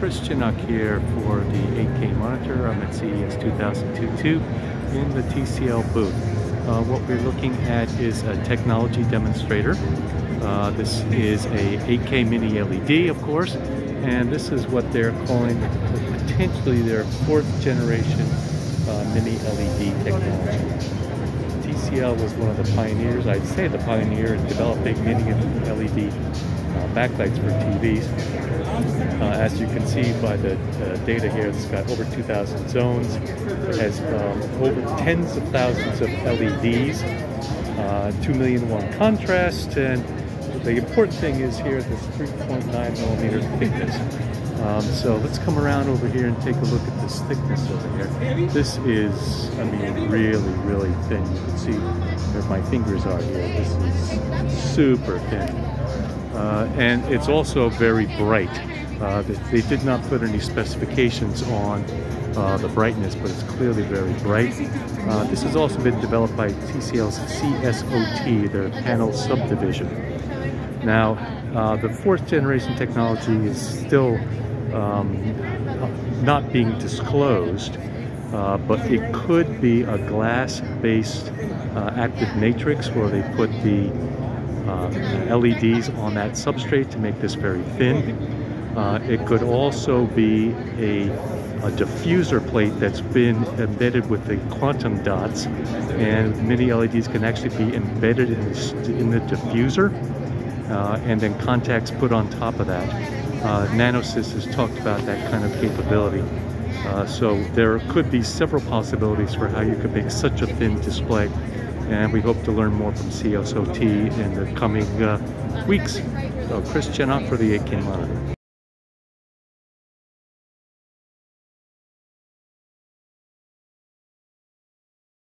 Chris Chinnock here for the 8K monitor. I'm at CES 2022 in the TCL booth. Uh, what we're looking at is a technology demonstrator. Uh, this is a 8K mini LED, of course, and this is what they're calling potentially their fourth generation uh, mini LED technology. TCL was one of the pioneers, I'd say the pioneer in developing mini LED uh, backlights for TVs. Uh, as you can see by the uh, data here, it's got over 2,000 zones. It has um, over tens of thousands of LEDs, uh, 2 million watt contrast, and the important thing is here this 3.9 millimeter thickness. Um, so let's come around over here and take a look at this thickness over here. This is, I mean, really, really thin. You can see where my fingers are here. This is super thin. Uh, and it's also very bright. Uh, they did not put any specifications on uh, the brightness, but it's clearly very bright. Uh, this has also been developed by TCL's CSOT, their panel subdivision. Now, uh, the fourth generation technology is still um, not being disclosed, uh, but it could be a glass-based active matrix where they put the uh, LEDs on that substrate to make this very thin. Uh, it could also be a, a, diffuser plate that's been embedded with the quantum dots and many LEDs can actually be embedded in the, in the diffuser uh, and then contacts put on top of that. Uh, Nanosys has talked about that kind of capability. Uh, so there could be several possibilities for how you could make such a thin display and we hope to learn more from CSOT in the coming uh, weeks. So Chris Chinnock for the 8K Monitor.